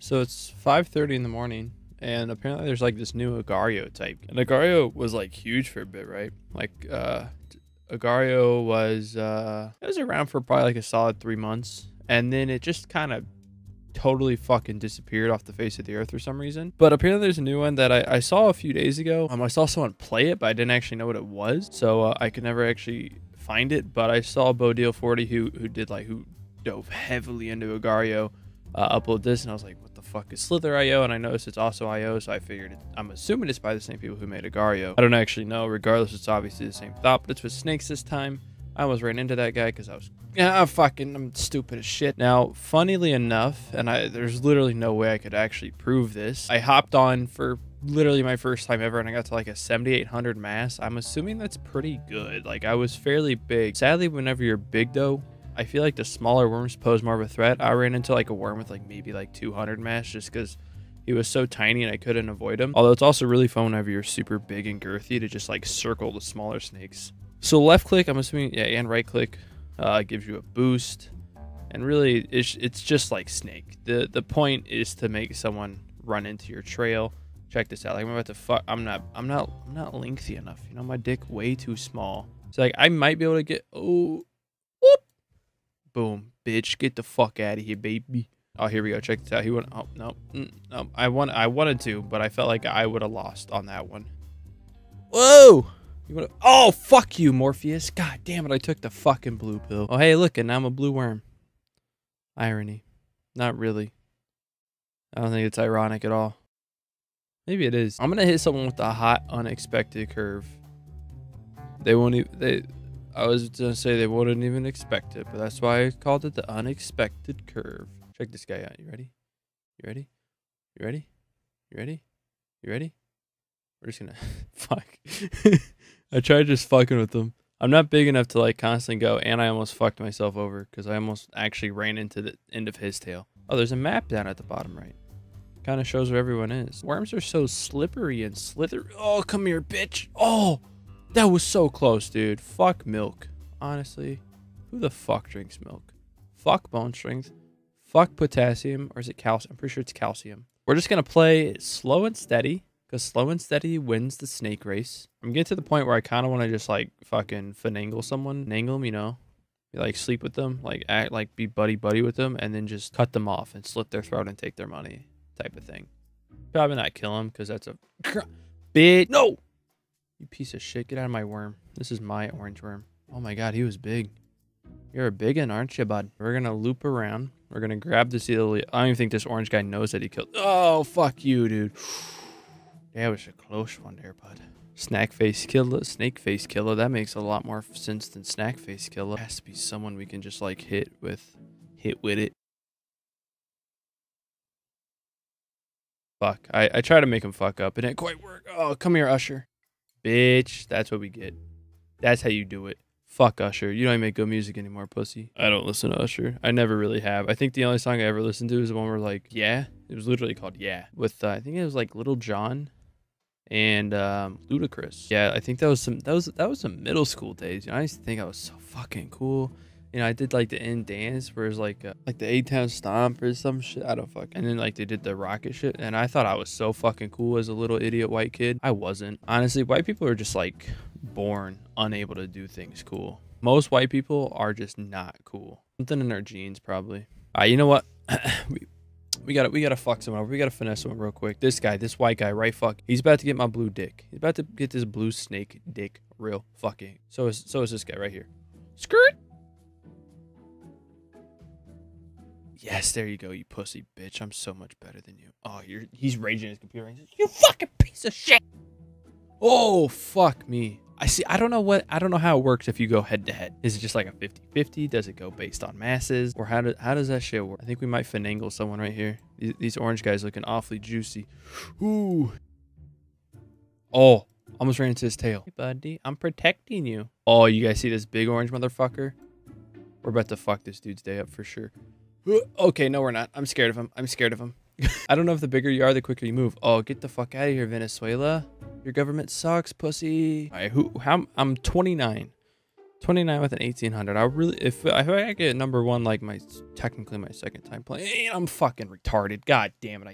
So it's 5:30 in the morning, and apparently there's like this new Agario type. And Agario was like huge for a bit, right? Like uh Agario was uh it was around for probably like a solid 3 months, and then it just kind of totally fucking disappeared off the face of the earth for some reason. But apparently there's a new one that I, I saw a few days ago. Um, I saw someone play it, but I didn't actually know what it was, so uh, I could never actually find it. But I saw Bodil40 who who did like who dove heavily into Agario uh, upload this, and I was like, what the fuck is Slither.io? And I noticed it's also IO, so I figured it, I'm assuming it's by the same people who made Agario. I don't actually know. Regardless, it's obviously the same thought, but it's with snakes this time. I almost ran into that guy because I was I'm fucking I'm stupid as shit. Now, funnily enough, and I there's literally no way I could actually prove this. I hopped on for literally my first time ever and I got to like a 7800 mass. I'm assuming that's pretty good. Like I was fairly big. Sadly, whenever you're big though, I feel like the smaller worms pose more of a threat. I ran into like a worm with like maybe like 200 mass just because he was so tiny and I couldn't avoid him. Although it's also really fun whenever you're super big and girthy to just like circle the smaller snakes. So left click, I'm assuming, yeah, and right click uh, gives you a boost. And really, it's, it's just like Snake. The the point is to make someone run into your trail. Check this out. Like I'm about to fuck. I'm not. I'm not. I'm not lengthy enough. You know, my dick way too small. So like I might be able to get. Oh, boom, bitch, get the fuck out of here, baby. Oh, here we go. Check this out. He went. Oh no, mm, no. I want. I wanted to, but I felt like I would have lost on that one. Whoa. You wanna, oh, fuck you, Morpheus. God damn it, I took the fucking blue pill. Oh, hey, look, and I'm a blue worm. Irony. Not really. I don't think it's ironic at all. Maybe it is. I'm gonna hit someone with a hot, unexpected curve. They won't even, they, I was gonna say they wouldn't even expect it, but that's why I called it the unexpected curve. Check this guy out. You ready? You ready? You ready? You ready? You ready? We're just gonna, fuck. I tried just fucking with them. I'm not big enough to like constantly go, and I almost fucked myself over because I almost actually ran into the end of his tail. Oh, there's a map down at the bottom right. Kind of shows where everyone is. Worms are so slippery and slither. Oh, come here, bitch. Oh, that was so close, dude. Fuck milk. Honestly, who the fuck drinks milk? Fuck bone strength. Fuck potassium, or is it calcium? I'm pretty sure it's calcium. We're just gonna play slow and steady because slow and steady wins the snake race. I'm getting to the point where I kind of want to just like fucking finagle someone, nangle them, you know, like sleep with them, like act like be buddy buddy with them, and then just cut them off and slit their throat and take their money, type of thing. Probably not kill them because that's a bit. No, you piece of shit, get out of my worm. This is my orange worm. Oh my god, he was big. You're a big one, aren't you, bud? We're gonna loop around. We're gonna grab this. I don't even think this orange guy knows that he killed. Oh fuck you, dude. That was a close one there, bud. Snack face killer, snake face killer. That makes a lot more sense than snack face killer. Has to be someone we can just like hit with, hit with it. Fuck. I, I try to make him fuck up. It didn't quite work. Oh, come here, Usher. Bitch. That's what we get. That's how you do it. Fuck Usher. You don't even make good music anymore, pussy. I don't listen to Usher. I never really have. I think the only song I ever listened to is the one where like, yeah. It was literally called Yeah. With uh, I think it was like Lil Jon and um, Ludacris. Yeah, I think that was some that was that was some middle school days. You know, I used to think I was so fucking cool. You know, I did like the end dance where it's like uh, like the A Town Stomp or some shit. I don't fuck. And then like they did the rocket shit, and I thought I was so fucking cool as a little idiot white kid. I wasn't. Honestly, white people are just like born unable to do things cool. Most white people are just not cool. Something in their genes, probably. Uh, you know what? we, we gotta we gotta fuck someone over. We gotta finesse someone real quick. This guy, this white guy, right fuck. He's about to get my blue dick. He's about to get this blue snake dick real fucking. So is so is this guy right here. Skirt. Yes, there you go, you pussy bitch. I'm so much better than you. Oh, you're he's raging his computer. You fucking piece of shit. Oh fuck me. I see. I don't know what. I don't know how it works if you go head to head. Is it just like a 50-50? Does it go based on masses, or how do, how does that shit work? I think we might finagle someone right here. These, these orange guys looking awfully juicy. Ooh. Oh, almost ran into his tail. Hey, buddy, I'm protecting you. Oh, you guys see this big orange motherfucker? We're about to fuck this dude's day up for sure. Okay, no, we're not. I'm scared of him. I'm scared of him. I don't know if the bigger you are, the quicker you move. Oh, get the fuck out of here, Venezuela. Your government sucks, pussy. All right, who? How? I'm 29. 29 with an 1800. I really, if, if I get number one, like my technically my second time playing, I'm fucking retarded. God damn it, I